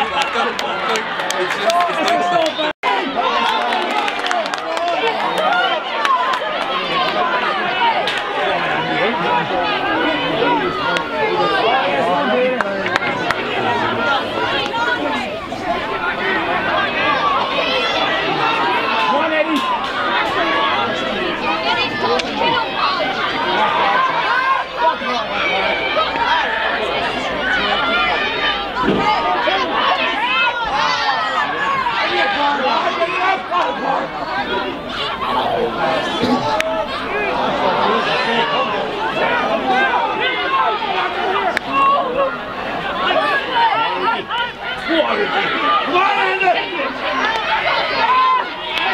Bạn cần một cây để chiến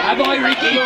High boy, Ricky.